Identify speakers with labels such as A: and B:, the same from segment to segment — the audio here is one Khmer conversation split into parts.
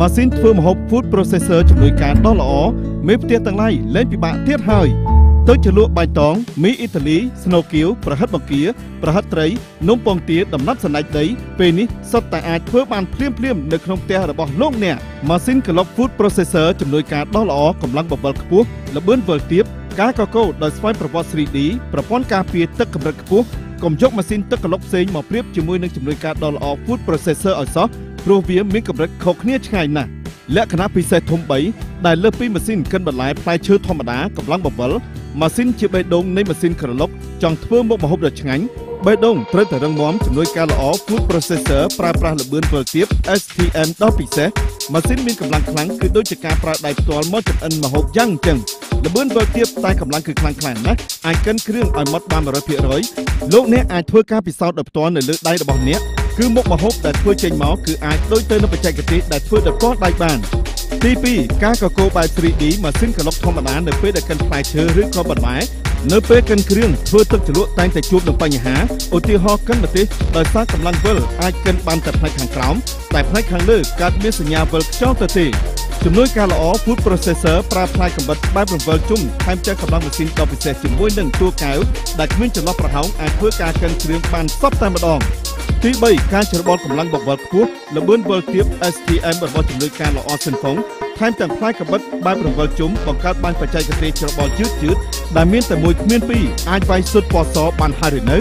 A: ម៉ាស៊ីនធ្វើម្ហូប Food Processor ជំនួយការដ៏ល្អមេផ្ទះទាំងឡាយលែងពិបាកទៀតហើយទៅជាលក់បៃតងមីអ៊ីតាលីស្នូគៀវប្រហិតបង្គាប្រហិតត្រីនំពងទាដំណាប់សណ្តែកដីពេលនេះសុទ្ធតែអាចធ្វើបានភ្លាមៗនៅក្នុងផ្ទះរបស់លោកអ្នកម៉ាស៊ីនក្លុក Food Processor ជំនួយការដ៏ល្អកម្លាំងបង្វិលខ្ពស់ល្បឿនវិលទាបការកកោដោយស្វ័យប្រវត្តិ 3D ប្រព័ន្ធការពារទឹកកម្រិតខ្ពស់កុំយកម៉ាស៊ីនទឹកក្លុកផ្សេងមកប្រៀបជាមួយនឹងជំនួយការដ៏ល្អ Food Processor ឲ្យសោះ ព្រោះវាមានកម្រិតខុសគ្នាឆ្ងាយណាស់លក្ខណៈពិសេសធំ3ដែលលើសពីម៉ាស៊ីនកិនបន្លែផ្លែឈើធម្មតាកម្លាំងបង្វិលម៉ាស៊ីនជាបេះដូងនៃម៉ាស៊ីនក្រឡុកចង់ធ្វើមុខម្ហូបដ៏ឆ្ងាញ់បេះដូងត្រូវតែរឹងមាំជំនួយការល្អ Food Processor ប្រើប្រាស់ល្បឿនវិលទាប STM ដ៏ពិសេសម៉ាស៊ីនមានកម្លាំងខ្លាំងគឺដូចជាការប្រើដៃផ្ទាល់មកចម្អិនម្ហូបយ៉ាងអញ្ចឹងល្បឿនវិលទាបតែកម្លាំងគឺខ្លាំងខ្លាំងណាស់អាចកិនគ្រឿងឲ្យម៉ត់បាន100%លោកអ្នកអាចធ្វើការពិសោធន៍ដោយផ្ទាល់នៅលើដៃរបស់អ្នក គឺមុខម្ហូបដែលធ្វើចេញមកគឺអាចដូចទៅនឹងបច្ចេកទេសដែលធ្វើដោយផ្ទាល់ដៃបានទី2ការកកោបែប 3D ម៉ាស៊ីនក្លុកធម្មតានៅពេលដែលកិនផ្លែឈើឬក៏បន្លែនៅពេលកិនគ្រឿងធ្វើទឹកជ្រលក់តែងតែជួបនឹងបញ្ហាឧទាហរណ៍កិនម្ទេសដោយសារកម្លាំងវិលអាចកិនបានតែផ្នែកខាងក្រោមតែផ្នែកខាងលើកើតមានសញ្ញាវិលខ្យល់ទៅទេជំនួយការល្អ Food Processor ប្រើផ្លែកំបិតបែបរង្វិលជុំថែមទាំងកម្លាំងម៉ាស៊ីនដ៏ពិសេសជាមួយនឹងតួកែវដែលគ្មានចន្លោះប្រហោងអាចធ្វើការកិនគ្រឿងបានសពតែម្ដង ទី3ការច្របល់កម្លាំងបង្វិលខ្ពស់ល្បឿនវិលទាប STM របស់ជំនួយការល្អសិនផុងថែមទាំងផ្លែកបិតបែបរង្វិលជុំបង្កើតបានបច្ចេកទេសច្របល់យឺតយឺតដែលមានតែមួយគ្មានពីរអាចវាយសុទ្ធពណ៌សបានហើយឬនៅ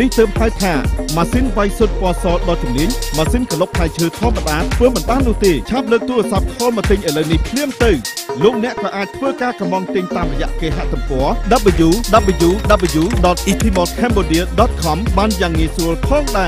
A: នេះទើបហៅថាម៉ាស៊ីនវាយសុទ្ធពណ៌សដ៏ជំនាញម៉ាស៊ីនក្លុបផ្លែឈើធម្មតាធ្វើមិនបាននោះទេឆាប់លើកទូរស័ព្ទខលមកទិញឥឡូវនេះភ្លាមទៅលោកអ្នកក៏អាចធ្វើការកម្មង់ទិញតាមរយៈគេហទំព័រ www.etimocambodia.com បានយ៉ាងងាយស្រួលផងដែរ